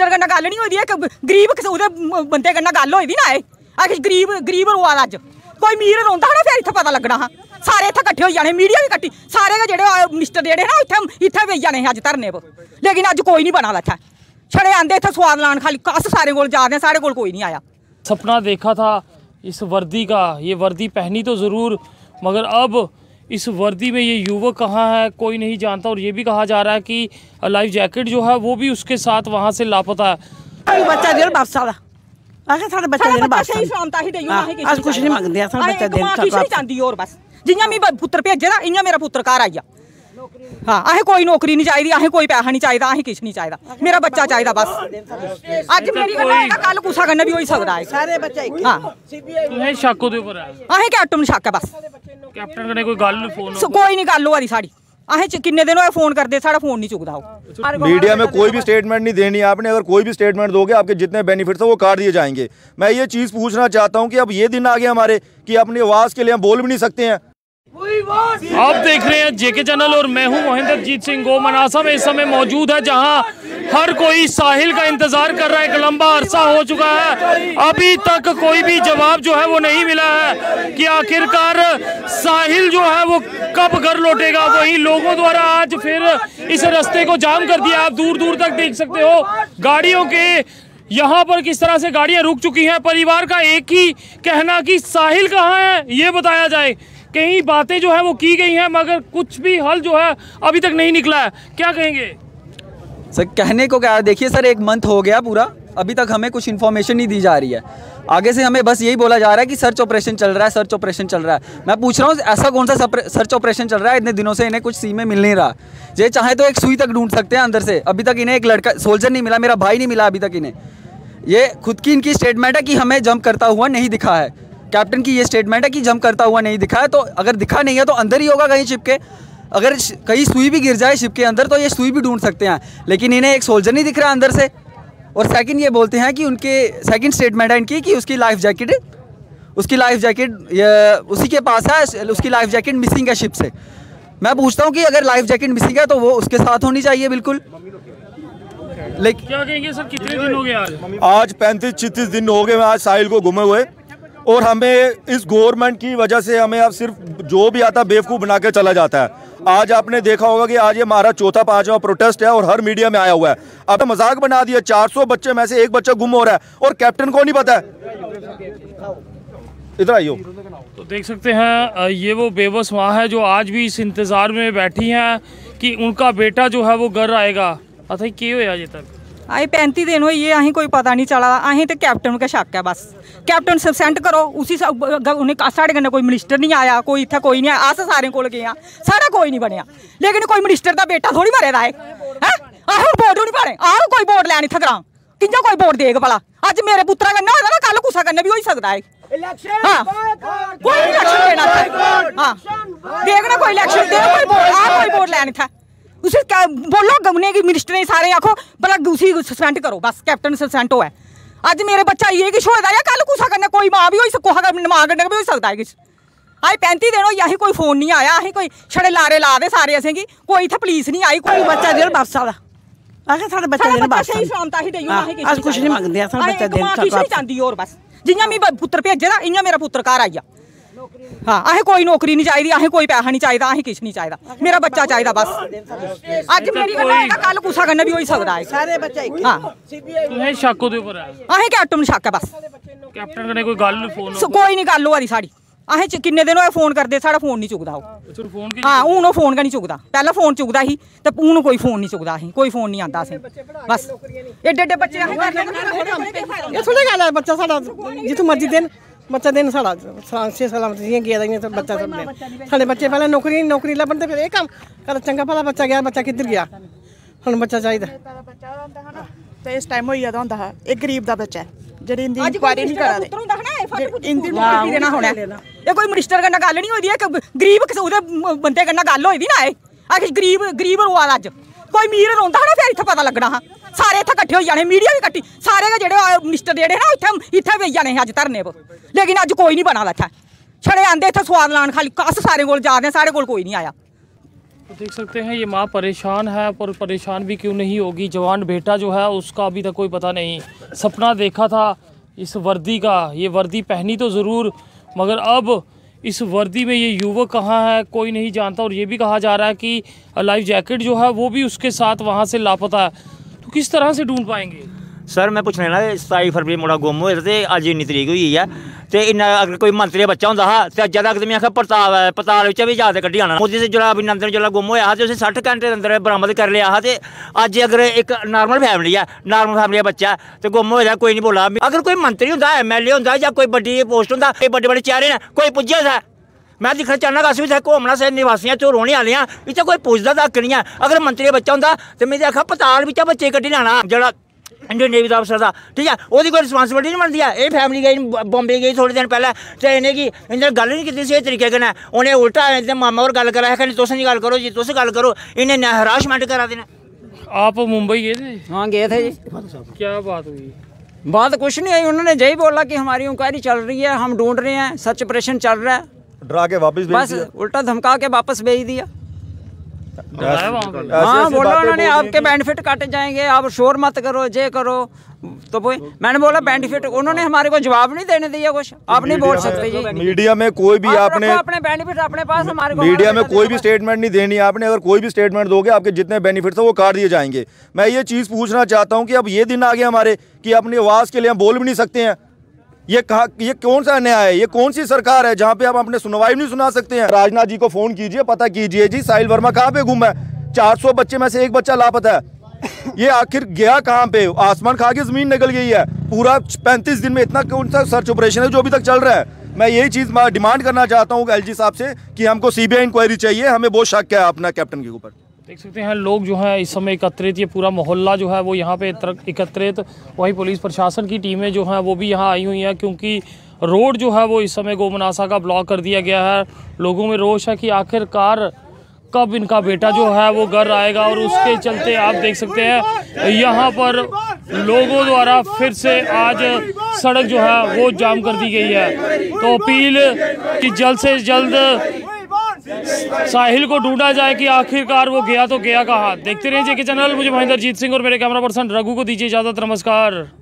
Minister कन्नै गल्ल नहीं होई दी गरीब ओह्दे बंदे कन्नै गल्ल होई दी ना एह्। गरीब गरीब रोआ दा अज्ज कोई मीर रौंदा हा ना, फिर इत्थै पता लग्गना हा। सारे इत्थै किट्ठे होई जाने, मीडिया भी कट्ठी। सारे गै जेह्ड़े मिनिस्टर जेह्ड़े ना, इत्थै इत्थै बेही जाने हे अज्ज धरने पर। लेकिन अज्ज कोई नहीं बना दा इत्थै। छड़े आंदे इत्थै सोआद लान खाली अस सारे कोल जा दे साढ़े कोल कोई नहीं आया। सपना देखा था इस वर्दी का, ये वर्दी पहनी तो ज़रूर, मगर अब इस वर्दी में ये युवक कहाँ है कोई नहीं जानता और ये भी कहा जा रहा है कि लाइफ जैकेट जो है वो भी उसके साथ वहाँ से लापता है ਬੱਚਾ ਦੇਣ ਬਸ ਵਾਲਾ ਆਖੇ ਸਾਡਾ ਬੱਚਾ ਸਾਡਾ ਦੇਣ ਬੱਚਾ ਬਸ ਸਹੀ ਸਲਾਮਤ ਹੀ ਦੇਈਓ ਹਾਂ, ਅਸੀਂ ਅਸੀਂ ਕੁਛ ਨਹੀਂ ਮੰਗਦੇ, ਸਾਡਾ ਬੱਚਾ ਦੇਣ ਕਿਸੇ ਸਾਡਾ। ਚਾਹੁੰਦੀ ਹੋਰ ਬਸ ਜਿੰਨਾ ਵੀ ਬ- ਪੁੱਤਰ ਭੇਜੇ ਦਾ ਇੰਨਾ ਮੇਰਾ ਪੁੱਤਰ ਘਰ ਆਈਆ हाँ असें कोई नौकरी नहीं चाहिए असें कोई पैसा नहीं चाहिदा असें किश नहीं चाहिदा। मेरा बच्चा चाहिए बस। अज्ज मेरी कल कुसा कन्नै भी होई सकदा है। सारे बच्चे हाँ। तुसें शक ओह्दे उप्पर ऐ असें कैप्टन शक ऐ बस। कैप्टन कन्नै कोई गल्ल फ़ोन कोई नहीं गल्ल होआ दी अहें किन्ने दिन हुए फ़ोन करते सारा फ़ोन नहीं चुकता मीडिया में कोई भी स्टेटमेंट नहीं देनी आपने। अगर कोई भी स्टेटमेंट दोगे आपके जितने बेनिफिट्स हैं वो काट दिए जाएँगे। मैं ये चीज़ पूछना चाहता हूँ कि अब ये दिन आ गए हमारे कि अपनी आवाज़ के लिए हम बोल भी नहीं सकते हैं। आप देख रहे हैं जेके चैनल और मैं हूँ महेंद्र जीत सिंह। गो मनासा में इस समय मौजूद है, जहाँ हर कोई साहिल का इंतज़ार कर रहा है। एक लंबा अरसा हो चुका है। अभी तक कोई भी जवाब जो है वो नहीं मिला है कि आखिरकार साहिल जो है वो कब घर लौटेगा। वहीं लोगों द्वारा आज फिर इस रास्ते को जाम कर दिया। आप दूर दूर तक देख सकते हो, गाड़ियों के यहाँ पर किस तरह से गाड़ियाँ रुक चुकी हैं। परिवार का एक ही कहना कि साहिल कहाँ है, ये बताया जाए। कई बातें जो है वो की गई हैं, मगर कुछ भी हल जो है अभी तक नहीं निकला है। क्या कहेंगे? सर, कहने को क्या, देखिए सर, एक मंथ हो गया पूरा। अभी तक हमें कुछ इन्फॉर्मेशन नहीं दी जा रही है। आगे से हमें बस यही बोला जा रहा है कि सर्च ऑपरेशन चल रहा है सर्च ऑपरेशन चल रहा है। मैं पूछ रहा हूँ, ऐसा कौन सा सर्च ऑपरेशन चल रहा है? इतने दिनों से इन्हें कुछ सीमें मिल नहीं रहा। ये चाहे तो एक सुई तक ढूंढ सकते हैं अंदर से। अभी तक इन्हें एक लड़का सोल्जर नहीं मिला, मेरा भाई नहीं मिला अभी तक इन्हें। ये खुद की इनकी स्टेटमेंट है कि हमें जंप करता हुआ नहीं दिखा है। कैप्टन की ये स्टेटमेंट है कि जंप करता हुआ नहीं दिखा है तो अगर दिखा नहीं है तो अंदर ही होगा कहीं छिप के। अगर कहीं सुई भी गिर जाए शिप के अंदर तो ये सुई भी ढूंढ सकते हैं। लेकिन इन्हें एक सोल्जर नहीं दिख रहा अंदर से। और सेकंड ये बोलते हैं कि उनके सेकंड स्टेटमेंट है इनकी कि उसकी लाइफ जैकेट उसकी लाइफ जैकेट उसी के पास है उसकी लाइफ जैकेट मिसिंग है शिप से। मैं पूछता हूँ कि अगर लाइफ जैकेट मिसिंग है तो वो उसके साथ होनी चाहिए बिल्कुल। लेकिन क्या कहेंगे सर कितने दिन हो गए आज? आज पैंतीस छत्तीस दिन हो गए आज साहिल को घूमे हुए। और हमें इस गवर्नमेंट की वजह से हमें अब सिर्फ़ जो भी आता बेवकूफ़ बना के चला जाता है। आज आपने देखा होगा कि आज ये हमारा चौथा, पांचवा प्रोटेस्ट है और हर मीडिया में आया हुआ है। अब तो मज़ाक बना दिया 400 बच्चे में से एक बच्चा गुम हो रहा है। और कैप्टन को नहीं पता है? इधर आइयो तो देख सकते हैं ये वो बेबस माँ है जो आज भी इस इंतज़ार में बैठी हैं कि उनका बेटा जो है वो घर आएगा। अथा की होया अजे तक। असें पैंती दिन होई गे कोई पता नहीं चला। दा असें ते कैप्टन गै शक है बस। कैप्टन सबसेंट करो उसी साढ़े कन्नै कोई मिनिस्टर नहीं आया कोई इतना कोई नहीं आया। अस सारे को गे साढ़ा कोई नहीं बनेआ। लेकिन कोई मिनिस्टर का बेटा थोड़ी मरे दा है? अस हून वोट निं पाने आहो कोई वोट लैन इतना ग्रां कि कोई वोट देग भला? अज मेरे पुत्तरा कन्नै होए ना कल कुसा कन्नै बी होई सकदा ऐ। हाँ। कोई इलेक्शन देना हाँ। देखना कोई इलेक्शन दे कोई वोट लैन इतना ਕੋਈ ਬੋਰਡ ਆ ਕੋਈ ਬੋਰਡ ਲੈਣ ਇੱਥੇ उसे क्या बोलो गमने की मिनिस्टर ने सारे आखो भला उसी सस्पेंड करो बस कैप्टन सस्पेंड हुआ है अज मेरे बच्चा ये किश होएदा या कल कुसा करने कोई मां भी होई सको मां कन्नै भी होई सकदा है किश अज पैंती दिन होई असें कोई फोन नहीं आया असें कोई छड़े लारे ला दे सारे असें की कोई इत्थै पुलिस नहीं आई कोई ਬੱਚਾ ਦੇਣ ਬਸ ਵਾਲਾ ਆਖੇ ਸਾਡਾ ਬੱਚਾ साढ़ा ਦੇਣ बच्चा ਬਸ सही सलामत ही देइयो हाँ, असें अस कुछ नहीं मंगदे, साढ़ा बच्चा देन, किश साढ़ा नहीं चाहंदी और बस जियां मी ब- पुत्तर भेजे दा इयां मेरा पुत्तर घर आइया हाँ असें कोई नौकरी नहीं चाहिदी असें कोई पैसा नहीं चाहिदा असें किश नहीं चाहिदा मेरा बच्चा चाहिदा बस। अज्ज मेरी कल कुसा कन्नै भी होई सकदा है। सारे बच्चे हाँ। तुसें शक ओह्दे उप्पर ऐ असें कैप्टन शक ऐ बस। कैप्टन कन्नै कोई गल्ल फ़ोन कोई नहीं गल्ल होआ दी साढ़ी। किन्ने दिन होए फ़ोन करदे साढ़ा फ़ोन नहीं चुकदा ओह्। अच्छा, हाँ हून ओह् फ़ोन गै निं चुकदा। पैह्लें फ़ोन चुकदा ही ते हून कोई फ़ोन निं चुकदा असें कोई फ़ोन निं आंदा असें। बस। एड्डे एड्डे बच्चे असें थोह्ड़ी गल्ल ऐ बच्चा साढ़ा जित्थूं मर्ज़ी देन। ਬੱਚਾ ਦਿਨ ਸਾਡਾ ਸਾਂਸੇ ਸਲਾਮਤ ਜੀਆਂ ਗਿਆ ਦਾਈਆਂ ਤੇ ਬੱਚਾ ਸਭ ਨੇ ਸਾਡੇ ਬੱਚੇ ਪਹਿਲਾਂ ਨੌਕਰੀ ਨੌਕਰੀ ਲੱਭਣ ਤੇ ਫਿਰ ਇਹ ਕੰਮ। ਕਰ ਚੰਗਾ ਭਲਾ ਬੱਚਾ ਗਿਆ ਬੱਚਾ ਕਿੱਧਰ ਗਿਆ? ਹੁਣ ਬੱਚਾ ਚਾਹੀਦਾ। ਤੇ ਇਸ ਟਾਈਮ ਹੋਈ ਜਾਂਦਾ ਹੁੰਦਾ ਹੈ। ਇਹ ਗਰੀਬ ਦਾ ਬੱਚਾ ਜਿਹੜੀ ਇੰਦੀ ਇਨਕੁਆਇਰੀ ਨਹੀਂ ਕਰਾ ਰਹੇ ਇੰਦੀ ਨੂੰ ਕੀ ਦੇਣਾ ਹੋਣਾ। ਇਹ ਕੋਈ ਮਿਨਿਸਟਰ ਨਾਲ ਗੱਲ ਨਹੀਂ ਹੋਈ ਦੀ ਗਰੀਬ ਕਿਸੇ ਉਹਦੇ ਬੰਦੇ ਨਾਲ ਗੱਲ ਹੋਈ ਦੀ ਨਾ ਇਹ। ਆਖਿਰ ਗਰੀਬ ਗਰੀਬ ਰੋਆ ਅੱਜ। कोई मीर रौंदा ना, फिर इतना पता लगना हाँ। सारे इतना कट्ठे हो जाने, मीडिया भी कट्ठी। सारे गै जो मिनिस्टर जेह्ड़े ना, इत्थै इतने बेही जाने हे धरने पर। लेकिन अच्छ कोई नहीं बना इतना छड़े आते इतना सुद ला खाली। अस सारे को जा रहे हैं सारे कोई नहीं आया। तो देख सकते हैं, ये माँ परेशान है, पर परेशान भी क्यों नहीं होगी? जवान बेटा जो है, उसका अभी तक कोई पता नहीं। सपना देखा था, इस वर्दी का। ये वर्दी पहनी तो ज़रूर, मगर अब इस वर्दी में ये युवक कहाँ है, कोई नहीं जानता और ये भी कहा जा रहा है कि लाइफ जैकेट जो है, वो भी उसके साथ वहाँ से लापता है। तो किस तरह से ढूंढ पाएँगे? सर, मैं पूछ ना सताई फरवरी मुड़ा गुम हुए थे अज इन्नी तरीक हुई है। ते इन्ना अगर कोई मंत्री बच्चा होंदा हा, ते अज्जै तक में आखेआ पड़ताल पड़ताल बिच्चा बी जाद कड्ढी आना। मोदी जेल्लै अभिनंदन जेल्लै गुम होएआ हा, ते उसी सट्ठ घैंटे दे अंदर बरामद कर लिया हा, ते अज्ज अगर एक नॉर्मल फैमिली है नॉर्मल फैमली बच्चा है ते गुम होए कोई निं बोला। अगर कोई मंत्री होंदा एमएलए एल ए होंदा, जां कोई बड्डी पोस्ट होंदा, कोई बड़े बड्डे चेहरे न कोई पुज्जे था मैं दिक्खना चाहना कि अस भी घूमना असें निवासियाँ तू रौह्ने आह्ले आं इत्थै कोई पुजदा तक नहीं है अगर मंत्री बच्चा होंदा तो में आखेआ पताल बच्चे कड्ढी लैना। जेह्ड़ा इंडियन नेवी दा अफसर दा ठीक है ओह्दी कोई रिस्पांसिबिलिटी नहीं बनदी ऐ एह् फैमली गेई बॉम्बे गेई थोह्ड़े दिन पैह्लें ते इ'नेंगी इं'दे गल्ल निं कीती स्हेई तरीके कन्नै उ'नें उल्टा इंटर मामा होर गल्ल करा दे आखा तुस निं करो जी तुम गल्ल करो इ'नें हराशमेंट करा देने आप मुंबई गए थे हाँ गए थे जी क्या बात हुई बात कुछ नहीं आई उन्होंने यही बोला कि हमारी इंक्वायरी चल रही है हम ढूंढ रहे हैं सर्च ऑपरेशन चल रहा है डरा के वापस बस उल्टा धमका के वापस भेज दिया हाँ बोला उन्होंने आपके बेनिफिट काटे जाएँगे आप शोर मत करो जे करो तो वो मैंने बोला बेनिफिट उन्होंने हमारे को जवाब नहीं देने दिया कुछ। आप नहीं बोल सकते जी मीडिया में कोई भी आपने अपने बेनिफिट अपने पास हमारे को मीडिया में कोई भी स्टेटमेंट नहीं देनी आपने। अगर कोई भी स्टेटमेंट दोगे आपके जितने बेनिफिट हैं वो काट दिए जाएँगे। मैं ये चीज़ पूछना चाहता हूँ कि अब ये दिन आ गया हमारे कि अपनी आवाज़ के लिए हम बोल भी नहीं सकते हैं। ये कहा, ये कौन सा न्याय है? ये कौन सी सरकार है जहाँ पे आप अपने सुनवाई नहीं सुना सकते हैं? राजनाथ जी को फ़ोन कीजिए, पता कीजिए जी, साहिल वर्मा कहाँ पे गुम है? 400 बच्चे में से एक बच्चा लापता है। ये आखिर गया कहाँ पे? आसमान खा के ज़मीन निकल गई है। पूरा 35 दिन में इतना कौन सा सर्च ऑपरेशन है जो अभी तक चल रहा है? मैं यही चीज़ डिमांड करना चाहता हूँ एल साहब से कि हमको सीबीआई इंक्वायरी चाहिए, हमें बहुत शक है अपना कैप्टन के ऊपर। देख सकते हैं, लोग जो है इस समय एकत्रित, ये पूरा मोहल्ला जो है वो यहाँ पे एकत्रित, वहीं पुलिस प्रशासन की टीमें जो हैं वो भी यहाँ आई हुई हैं क्योंकि रोड जो है वो इस समय गोमनासा का ब्लॉक कर दिया गया है। लोगों में रोष है कि आखिरकार कब इनका बेटा जो है वो घर आएगा और उसके चलते आप देख सकते हैं, यहाँ पर लोगों द्वारा फिर से आज सड़क जो है वो जाम कर दी गई है। तो अपील कि जल्द से जल्द साहिल को ढूंढा जाए कि आखिरकार वो गया तो गया कहा? देखते रहिए जेके चैनल। मुझे महेंद्र जीत सिंह और मेरे कैमरा पर्सन रघु को दीजिए इजाज़त। नमस्कार।